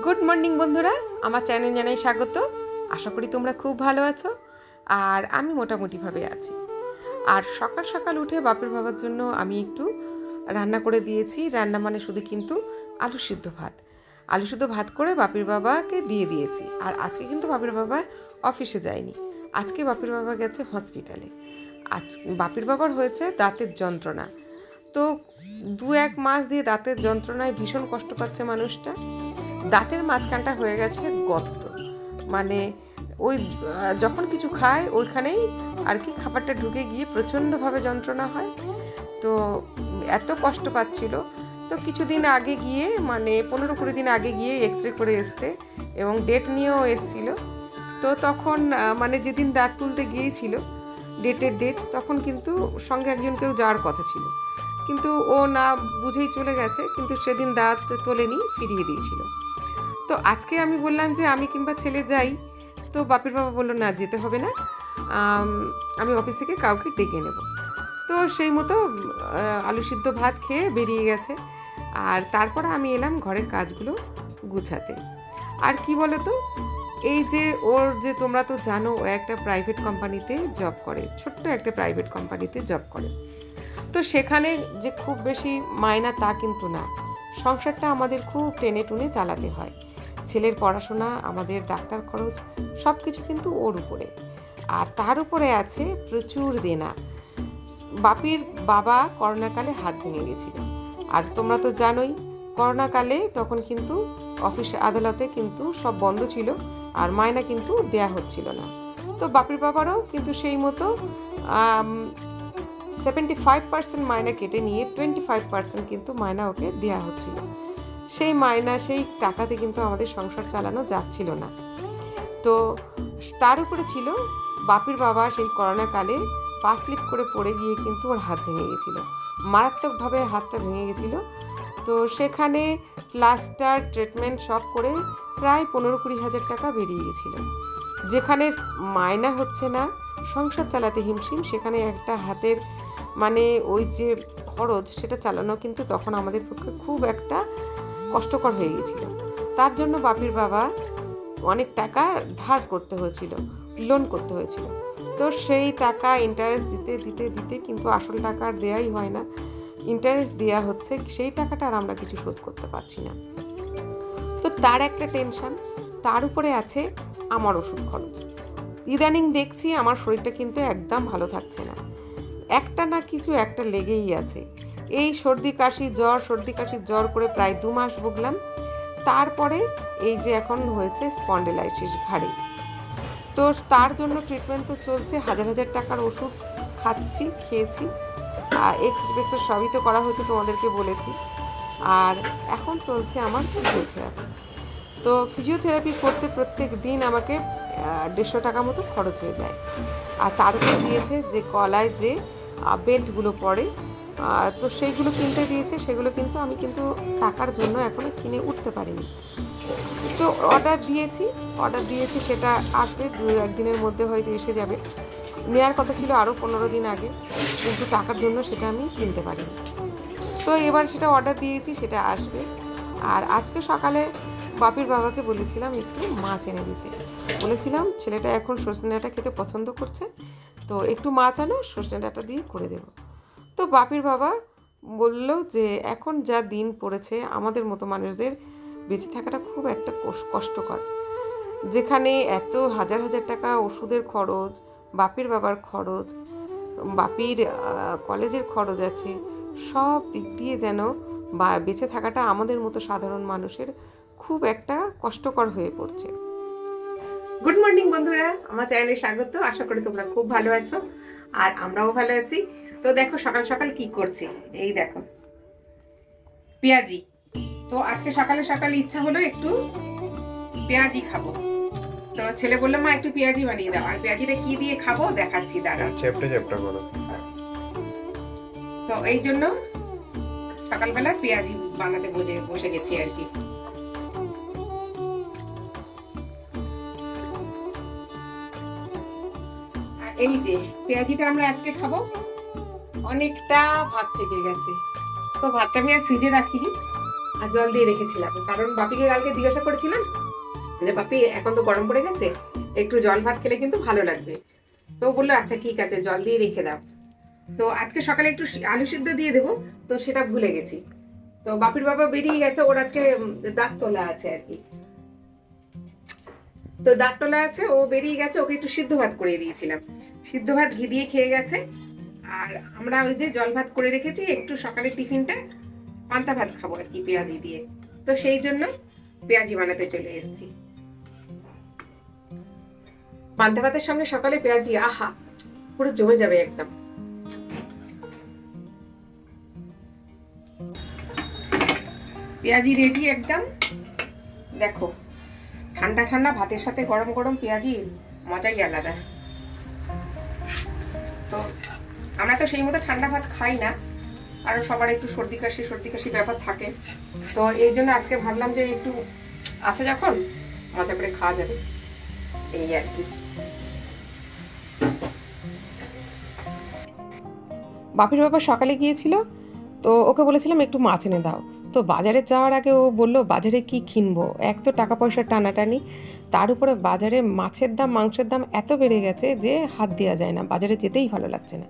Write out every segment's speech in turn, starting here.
Good morning বন্ধুরা। আমার channel জানাই স্বাগত। আশা করি তোমরা খুব ভালো আছো, আর আমি মোটামুটিভাবে আছি। আর সকাল সকাল উঠে বাপের বাবার জন্য আমি একটু রান্না করে দিয়েছি। রান্না মানে শুধু কিন্তু আলু সিদ্ধ ভাত। আলু সিদ্ধ ভাত করে বাপির বাবাকে দিয়ে দিয়েছি। আর আজকে কিন্তু বাপির বাবা অফিসে যায়নি। আজকে বাপির বাবা গেছে হসপিটালে আজ বাপির বাবার হয়েছে দাঁতের যন্ত্রণা। তো দু এক মাস দিয়ে দাঁতের যন্ত্রণায় ভীষণ কষ্ট পাচ্ছে মানুষটা। দাঁতের মাঝখানটা হয়ে গেছে গর্ত। মানে ওই যখন কিছু খায় ওইখানেই আর কি খাবারটা ঢুকে গিয়ে প্রচণ্ডভাবে যন্ত্রণা হয়। তো এত কষ্ট পাচ্ছিল। তো কিছুদিন আগে গিয়ে মানে পনেরো কুড়ি দিন আগে গিয়ে এক্স রে করে এসছে এবং ডেট নিয়েও এসছিল। তো তখন মানে যেদিন দাঁত তুলতে গিয়েছিল ডেটের ডেট, তখন কিন্তু সঙ্গে একজন কেউ যাওয়ার কথা ছিল। কিন্তু ও না বুঝেই চলে গেছে, কিন্তু সেদিন দাঁত তোলেনি, ফিরিয়ে দিয়েছিল। তো আজকে আমি বললাম যে আমি কিংবা ছেলে যাই, তো বাপের বাবা বলল, না, যেতে হবে না। আমি অফিস থেকে কাউকে ডেকে নেব। তো সেই মতো আলু সিদ্ধ ভাত খেয়ে বেরিয়ে গেছে। আর তারপর আমি এলাম ঘরের কাজগুলো গুছাতে। আর কি বলো তো এই যে ওর যে তোমরা তো জানো, ও একটা প্রাইভেট কোম্পানিতে জব করে, ছোট্ট একটা প্রাইভেট কোম্পানিতে জব করে। তো সেখানে যে খুব বেশি মায়না তা কিন্তু না। সংসারটা আমাদের খুব টেনে টুনে চালাতে হয়। ছেলের পড়াশোনা, আমাদের ডাক্তার খরচ সব কিছু কিন্তু ওর উপরে। আর তার উপরে আছে প্রচুর দেনা। বাপির বাবা করোনাকালে হাত ভেঙে গেছিল। আর তোমরা তো জানোই, করোনাকালে তখন কিন্তু অফিস আদালতে কিন্তু সব বন্ধ ছিল, আর মায়না কিন্তু দেয়া হচ্ছিল না। তো বাপির বাবারও কিন্তু সেই মতো সেভেন্টি ফাইভ পার্সেন্ট মায়না কেটে নিয়ে টোয়েন্টি ফাইভ পার্সেন্ট কিন্তু মায়না ওকে দেওয়া হচ্ছিল। সেই মায়না সেই টাকাতে কিন্তু আমাদের সংসার চালানো যাচ্ছিল না। তো তার উপরে ছিল বাপির বাবা সেই করোনাকালে পা স্লিপ করে পড়ে গিয়ে কিন্তু ওর হাত ভেঙে গেছিল। মারাত্মকভাবে হাতটা ভেঙে গেছিল। তো সেখানে প্লাস্টার, ট্রিটমেন্ট সব করে প্রায় পনেরো কুড়ি হাজার টাকা বেরিয়ে গেছিল। যেখানে মায়না হচ্ছে না, সংসার চালাতে হিমশিম, সেখানে একটা হাতের মানে ওই যে খরচ সেটা চালানো কিন্তু তখন আমাদের পক্ষে খুব একটা কষ্টকর হয়ে গেছিল তার জন্য বাপির বাবা অনেক টাকা ধার করতে হয়েছিল লোন করতে হয়েছিল। তো সেই টাকা ইন্টারেস্ট দিতে দিতে দিতে কিন্তু আসল টাকা আর দেওয়াই হয় না। ইন্টারেস্ট দেওয়া হচ্ছে, সেই টাকাটা আর আমরা কিছু শোধ করতে পারছি না। তো তার একটা টেনশন তার উপরে আছে আমার ওষুধ খরচ। ইদানিং দেখছি আমার শরীরটা কিন্তু একদম ভালো থাকছে না। একটা না কিছু একটা লেগেই আছে। এই সর্দি কাশি জ্বর, সর্দি কাশি জ্বর করে প্রায় দু মাস ভুগলাম। তারপরে এই যে এখন হয়েছে স্পন্ডেলাইসিস ঘাড়ে। তো তার জন্য ট্রিটমেন্ট তো চলছে, হাজার হাজার টাকার ওষুধ খাচ্ছি, খেয়েছি। আর এক্সরে সবই তো করা হয়েছে তোমাদেরকে বলেছি। আর এখন চলছে আমার ফিজিওথেরাপি তো ফিজিওথেরাপি করতে প্রত্যেক দিন আমাকে দেড়শো টাকা মতো খরচ হয়ে যায়। আর তার উপরে দিয়েছে যে গলায় যে বেল্টগুলো পরে তো সেইগুলো কিনতে দিয়েছে, সেগুলো কিন্তু আমি কিন্তু টাকার জন্য এখনও কিনে উঠতে পারিনি। তো অর্ডার দিয়েছি অর্ডার দিয়েছি, সেটা আসবে দু একদিনের মধ্যে হয়তো এসে যাবে। নেওয়ার কথা ছিল আরও পনেরো দিন আগে, কিন্তু টাকার জন্য সেটা আমি কিনতে পারিনি। তো এবার সেটা অর্ডার দিয়েছি, সেটা আসবে। আর আজকে সকালে বাপির বাবাকে বলেছিলাম একটু মাছ এনে দিতে। বলেছিলাম, ছেলেটা এখন সজনে ডাঁটা খেতে পছন্দ করছে, তো একটু মাছ আনো সজনে ডাঁটা দিয়ে করে দেবো। তো বাপির বাবা বলল যে, এখন যা দিন পড়েছে, আমাদের মতো মানুষদের বেঁচে থাকাটা খুব একটা কষ্টকর। যেখানে এত হাজার হাজার টাকা ওষুধের খরচ, বাপির বাবার খরচ, বাপির কলেজের খরচ আছে, সব দিক দিয়ে যেন বা, বেঁচে থাকাটা আমাদের মতো সাধারণ মানুষের খুব একটা কষ্টকর হয়ে পড়ছে। গুড মর্নিং বন্ধুরা। আমার চ্যানেলে স্বাগত। আশা করি তোমরা খুব ভালো আছো আর আমরাও ভালো আছি। তো দেখো সকাল সকাল কি করছি? এই দেখো পেঁয়াজি। তো আজকে সকালে সকালে ইচ্ছা হলো একটু পেঁয়াজি খাব। তো ছেলে বলল মা একটু পেঁয়াজি বানিয়ে দাও। আর পেঁয়াজিটা কি দিয়ে খাব? দেখাচ্ছি দাঁড়া করো তো এই জন্য সকালবেলা পেঁয়াজি বানাতে বসে বসে গেছি আর কি। এই যে, পেঁয়াজিটা আমরা আজকে খাব। অনেকটা ভাত থেকে গেছে। তো ভাতটা আমি আর ফ্রিজে রাখিনি, আর জল দিয়ে রেখেছিলাম। কারণ বাপিকে কালকে জিজ্ঞাসা করেছিলাম যে, বাপি, এখন তো গরম পড়ে গেছে, একটু জল ভাত খেলে কিন্তু ভালো লাগবে। তো বলল আচ্ছা ঠিক আছে, জল দিয়ে রেখে দাও। তো আজকে সকালে একটু আলু সিদ্ধ দিয়ে দেবো, তো সেটা ভুলে গেছি। তো বাপির বাবা বেরিয়ে গেছে, ওর আজকে দাঁত তোলা আছে আর কি। তো দাঁত তোলা আছে, ও বেরিয়ে গেছে, ওকে একটু সিদ্ধ ভাত করে দিয়েছিলাম। সিদ্ধ ভাত ঘি দিয়ে খেয়ে গেছে। আর আমরা ওই যে জল ভাত করে রেখেছি, একটু সকালে টিফিনটা পান্তা ভাত খাব আর কি, পেঁয়াজি দিয়ে। তো সেই জন্য পেঁয়াজি বানাতে চলে এসেছি। পান্তা ভাতের সঙ্গে সকালে পেঁয়াজি, আহা, পুরো জমে যাবে একদম। পেঁয়াজি রেডি একদম। দেখো ঠান্ডা ঠান্ডা, ভাতের সাথে গরম গরম পেঁয়াজি, মজাই আলাদা। তো আমরা তো সেই মতো ঠান্ডা ভাত খাই না, আর সবার একটু সর্দি কাশি সর্দি কাশি ব্যাপার থাকে। তো এই জন্য আজকে ভাবলাম যে একটু আছে যখন, মজা করে খাওয়া যাবে। এই আর কি। বাপির বাবা সকালে গিয়েছিল, তো ওকে বলেছিলাম একটু মাছ এনে দাও। তো বাজারে যাওয়ার আগে ও বলল, বাজারে কি কিনবো? এক তো টাকা পয়সা টানাটানি। তার উপরে বাজারে মাছের দাম, মাংসের দাম এত বেড়ে গেছে যে হাত দেওয়া যায় না। বাজারে যেতেই ভালো লাগছে না।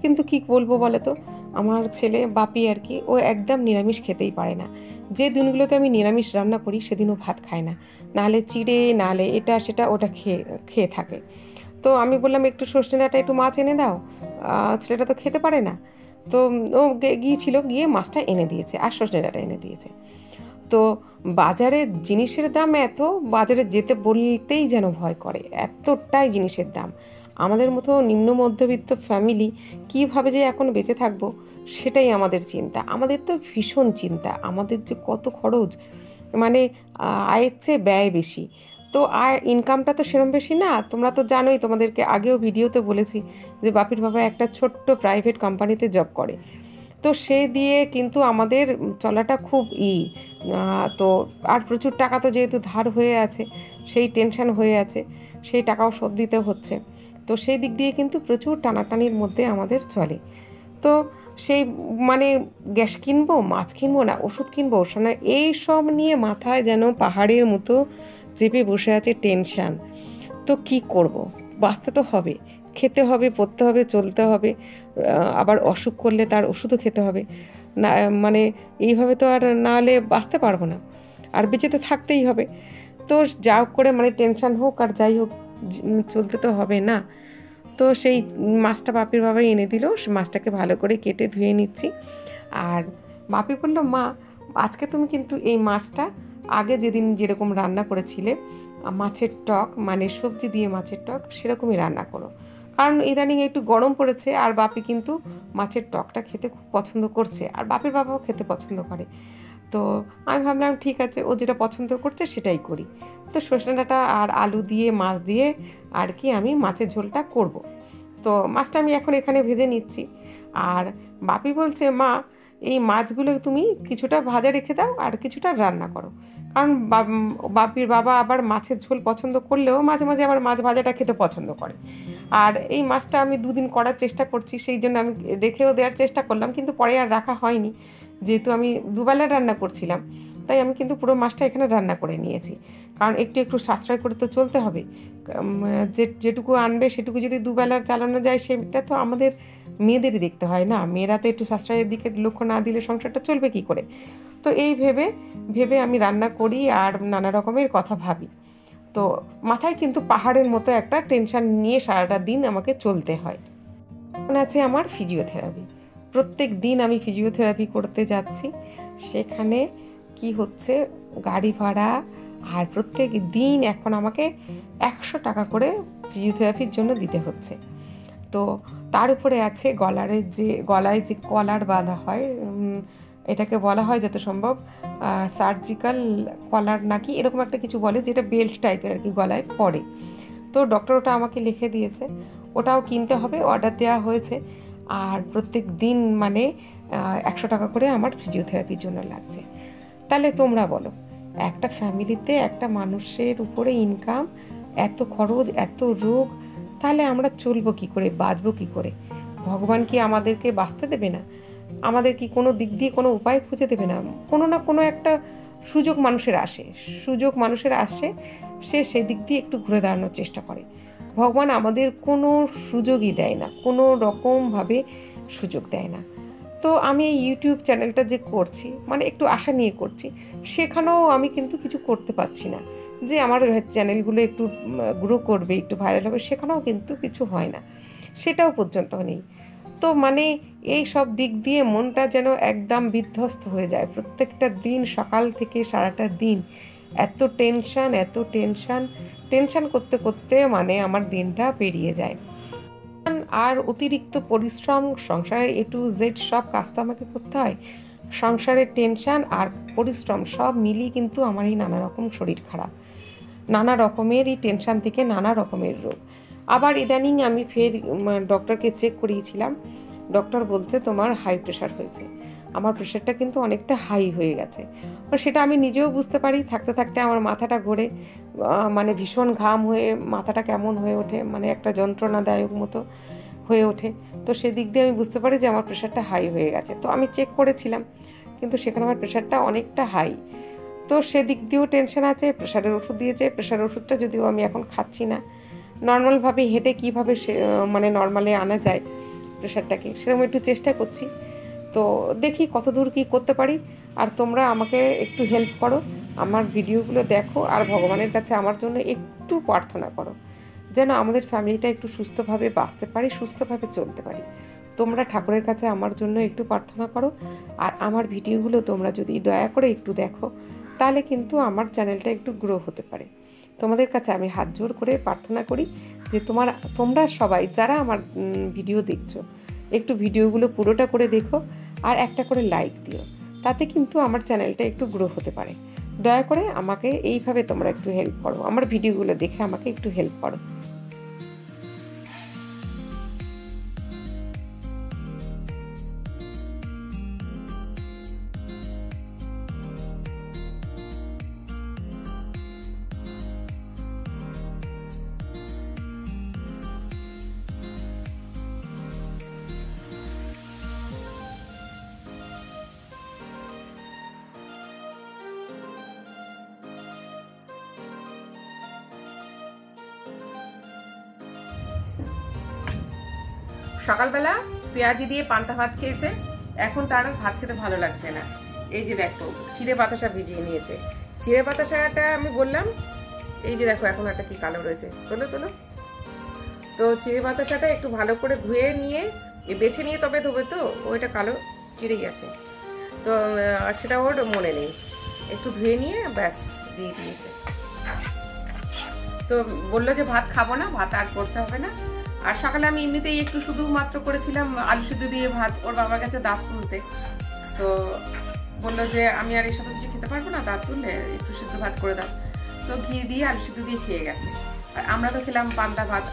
কিন্তু কি বলব বলো তো? আমার ছেলে, বাপি আর কি, ও একদম নিরামিষ খেতেই পারে না। যে দিনগুলোতে আমি নিরামিষ রান্না করি, সেদিনও ভাত খায় না। নাহলে চিড়ে নাহলে এটা, সেটা, ওটা খেয়ে খেয়ে থাকে। তো আমি বললাম, একটু সর্ষে ডাটা, একটু মাছ এনে দাও। ছেলেটা তো খেতে পারে না। তো ও গিয়েছিল, গিয়ে মাছটা এনে দিয়েছে, আর সর্ষে ডাঁটা এনে দিয়েছে। তো বাজারে জিনিসের দাম এত, বাজারে যেতে বলতেই যেন ভয় করে, এতটাই জিনিসের দাম। আমাদের মতো নিম্ন মধ্যবিত্ত ফ্যামিলি কীভাবে যে এখন বেঁচে থাকব, সেটাই আমাদের চিন্তা। আমাদের তো ভীষণ চিন্তা, আমাদের যে কত খরচ মানে আয়ের চেয়ে ব্যয় বেশি। তো আয় ইনকামটা তো সেরম বেশি না। তোমরা তো জানোই, তোমাদেরকে আগেও ভিডিওতে বলেছি যে বাপির বাবা একটা ছোট্ট প্রাইভেট কোম্পানিতে জব করে। তো সে দিয়ে কিন্তু আমাদের চলাটা খুব ই তো আর প্রচুর টাকা তো যেহেতু ধার হয়ে আছে, সেই টেনশন হয়ে আছে, সেই টাকাও শোধ দিতে হচ্ছে। তো সেই দিক দিয়ে কিন্তু প্রচুর টানাটানির মধ্যে আমাদের চলে। তো সেই মানে গ্যাস কিনবো, মাছ কিনবো না, ওষুধ কিনবো, ওষুধ না এই সব নিয়ে মাথায় যেন পাহাড়ের মতো চেপে বসে আছে টেনশান। তো কি করব? বাঁচতে তো হবে, খেতে হবে, পড়তে হবে, চলতে হবে আবার অসুখ করলে তার ওষুধও খেতে হবে। না মানে এইভাবে তো আর না হলে বাঁচতে পারব না, আর বেঁচে তো থাকতেই হবে। তো যা করে মানে টেনশান হোক আর যাই হোক চলতে তো হবে না। তো সেই মাছটা বাপির বাবাই এনে দিল মাছটাকে ভালো করে কেটে ধুয়ে নিচ্ছি। আর বাপি বলল, মা, আজকে তুমি কিন্তু এই মাছটা আগে যেদিন যেরকম রান্না করেছিলে মাছের টক মানে সবজি দিয়ে মাছের টক, সেরকমই রান্না করো। কারণ ইদানিং একটু গরম পড়েছে, আর বাপি কিন্তু মাছের টকটা খেতে খুব পছন্দ করছে, আর বাপের বাবাও খেতে পছন্দ করে। তো আমি ভাবলাম, ঠিক আছে, ও যেটা পছন্দ করছে সেটাই করি। তো সজনে ডাঁটা আর আলু দিয়ে, মাছ দিয়ে আর কি আমি মাছের ঝোলটা করব। তো মাছটা আমি এখন এখানে ভেজে নিচ্ছি। আর বাপি বলছে, মা, এই মাছগুলো তুমি কিছুটা ভাজা রেখে দাও আর কিছুটা রান্না করো। কারণ বাপির বাবা আবার মাছের ঝোল পছন্দ করলেও মাঝে মাঝে আবার মাছ ভাজাটা খেতে পছন্দ করে। আর এই মাছটা আমি দুদিন করার চেষ্টা করছি, সেই জন্য আমি রেখেও দেওয়ার চেষ্টা করলাম, কিন্তু পরে আর রাখা হয়নি। যেহেতু আমি দুবেলা রান্না করছিলাম, তাই আমি কিন্তু পুরো মাছটা এখানে রান্না করে নিয়েছি। কারণ একটু একটু সাশ্রয় করে তো চলতে হবে। যে, যেটুকু আনবে সেটুকু যদি দুবেলার চালানো যায়, সেটা তো আমাদের মেয়েদেরই দেখতে হয় না। মেয়েরা তো একটু সাশ্রয়ের দিকে লক্ষ্য না দিলে সংসারটা চলবে কি করে? তো এই ভেবে ভেবে আমি রান্না করি আর নানা রকমের কথা ভাবি। তো মাথায় কিন্তু পাহাড়ের মতো একটা টেনশন নিয়ে সারাটা দিন আমাকে চলতে হয়। আছে আমার ফিজিওথেরাপি প্রত্যেক দিন আমি ফিজিওথেরাপি করতে যাচ্ছি। সেখানে কি হচ্ছে? গাড়ি ভাড়া আর প্রত্যেক দিন এখন আমাকে একশো টাকা করে ফিজিওথেরাপির জন্য দিতে হচ্ছে। তো তার উপরে আছে গলারের যে, গলায় যে কলার বাঁধা হয় এটাকে বলা হয় যত সম্ভব সার্জিক্যাল কলার নাকি এরকম একটা কিছু বলে যেটা বেল্ট টাইপের আর কি গলায় পড়ে। তো ডক্টর ওটা আমাকে লিখে দিয়েছে, ওটাও কিনতে হবে অর্ডার দেওয়া হয়েছে। আর প্রত্যেক দিন মানে একশো টাকা করে আমার ফিজিওথেরাপির জন্য লাগছে। তাহলে তোমরা বলো, একটা ফ্যামিলিতে একটা মানুষের উপরে ইনকাম এত খরচ, এত রোগ, তাহলে আমরা চলবো কি করে, বাঁচবো কি করে? ভগবান কি আমাদেরকে বাঁচতে দেবে না? আমাদের কি কোনো দিক দিয়ে কোনো উপায় খুঁজে দেবে না? কোনো না কোনো একটা সুযোগ মানুষের আসে। সুযোগ মানুষের আসে, সে সেই দিক দিয়ে একটু ঘুরে দাঁড়ানোর চেষ্টা করে। ভগবান আমাদের কোনো সুযোগই দেয় না, কোনো রকমভাবে সুযোগ দেয় না। তো আমি এই ইউটিউব চ্যানেলটা যে করছি মানে একটু আশা নিয়ে করছি, সেখানেও আমি কিন্তু কিছু করতে পারছি না। যে আমার চ্যানেলগুলো একটু গ্রো করবে, একটু ভাইরাল হবে, সেখানেও কিন্তু কিছু হয় না। সেটাও পর্যন্ত নেই। তো মানে এই সব দিক দিয়ে মনটা যেন একদম বিধ্বস্ত হয়ে যায়। প্রত্যেকটা দিন, সকাল থেকে সারাটা দিন এত টেনশান এত টেনশান টেনশান করতে করতে মানে আমার দিনটা পেরিয়ে যায়। আর অতিরিক্ত পরিশ্রম সংসারের এ টু জেড সব কাজ তো আমাকে করতে হয়। সংসারের টেনশান আর পরিশ্রম সব মিলিয়ে কিন্তু আমার এই নানা রকম শরীর খারাপ। নানা রকমেরই টেনশান থেকে নানা রকমের রোগ। আবার ইদানিং আমি ফের ডক্টরকে চেক করিয়েছিলাম। ডক্টর বলছে তোমার হাই প্রেশার হয়েছে। আমার প্রেশারটা কিন্তু অনেকটা হাই হয়ে গেছে। সেটা আমি নিজেও বুঝতে পারি। থাকতে থাকতে আমার মাথাটা ঘোরে মানে ভীষণ ঘাম হয়ে মাথাটা কেমন হয়ে ওঠে মানে একটা যন্ত্রণাদায়ক মতো হয়ে ওঠে। তো সেদিক দিয়ে আমি বুঝতে পারি যে আমার প্রেশারটা হাই হয়ে গেছে। তো আমি চেক করেছিলাম, কিন্তু সেখানে আমার প্রেশারটা অনেকটা হাই তো সেদিক দিয়েও টেনশন আছে প্রেশারের ওষুধ দিয়েছে। প্রেশারের ওষুধটা যদিও আমি এখন খাচ্ছি না নর্মালভাবে হেঁটে কীভাবে সে মানে নর্মালে আনা যায় প্রেশারটাকে, সেরকম একটু চেষ্টা করছি। তো দেখি কত দূর কী করতে পারি। আর তোমরা আমাকে একটু হেল্প করো, আমার ভিডিওগুলো দেখো, আর ভগবানের কাছে আমার জন্য একটু প্রার্থনা করো, যেন আমাদের ফ্যামিলিটা একটু সুস্থভাবে বাঁচতে পারি, সুস্থভাবে চলতে পারি। তোমরা ঠাকুরের কাছে আমার জন্য একটু প্রার্থনা করো, আর আমার ভিডিওগুলো তোমরা যদি দয়া করে একটু দেখো তাহলে কিন্তু আমার চ্যানেলটা একটু গ্রো হতে পারে। তোমাদের কাছে আমি হাত জোর করে প্রার্থনা করি যে তোমার, তোমরা সবাই যারা আমার ভিডিও দেখছ, একটু ভিডিওগুলো পুরোটা করে দেখো আর একটা করে লাইক দিও। তাতে কিন্তু আমার চ্যানেলটা একটু গ্রো হতে পারে। দয়া করে আমাকে এইভাবে তোমরা একটু হেল্প করো। আমার ভিডিওগুলো দেখে আমাকে একটু হেল্প করো। সকালবেলা পেঁয়াজি দিয়ে পান্তা ভাত খেয়েছে। এখন তার ভাত খেতে ভালো লাগছে না। এই যে দেখো, চিড়ে বাতাসা ভিজিয়ে নিয়েছে। চিড়ে বাতাসাটা আমি বললাম, এই যে দেখো এখন একটা কি কালো রয়েছে। তোলো তোলো। তো চিড়ে বাতাসাটা একটু ভালো করে ধুয়ে নিয়ে বেছে নিয়ে তবে ধোবে তো ওইটা কালো চিড়ে গেছে তো সেটা ওর মনে নেই। একটু ধুয়ে নিয়ে ব্যাস, দিয়ে দিয়েছে। তো বলল যে ভাত খাব না, ভাত আর করতে হবে না। আর সকালে আমি এমনিতেই একটু শুধু মাত্র করেছিলাম আলু সিদ্ধ দিয়ে ভাত, ওর বাবার কাছে দাঁত তুলতে। তো বলল যে আমি আর এসব কিছু খেতে পারব না, দাঁত তুললে একটু সিদ্ধ ভাত করে দাও। তো ঘি দিয়ে আলু সিদ্ধ দিয়ে খেয়ে গেছে। আর আমরা তো খেলাম পান্তা ভাত,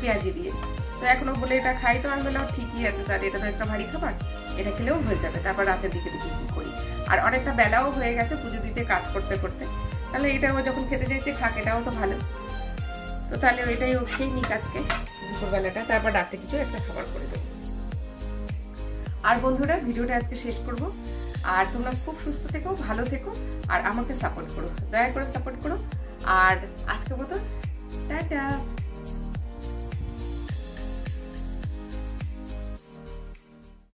পেঁয়াজি দিয়ে। তো এখনও বলে, এটা খাই তো? আমি বললাম, ঠিকই আছে, তাহলে এটা তো একটা ভারী খাবার। এটা খেলেও হয়ে যাবে, তারপর রাতের দিকে দিকে কি করি? আর অনেকটা বেলাও হয়ে গেছে পুজো দিতে কাজ করতে করতে। তাহলে এটাও যখন খেতে চাইছে, খাক, এটাও তো ভালো। তো তাহলে ওইটাই ওকেই নিক আজকে দুপুরবেলাটা, তারপর রাতে কিছু একটা খাবার করে দেবো। আর বন্ধুরা, ভিডিওটা আজকে শেষ করব। আর তোমরা খুব সুস্থ থেকো, ভালো থেকো, আর আমাকে সাপোর্ট করো। দয়া করে সাপোর্ট করো। আর আজকের মতো, টাটা!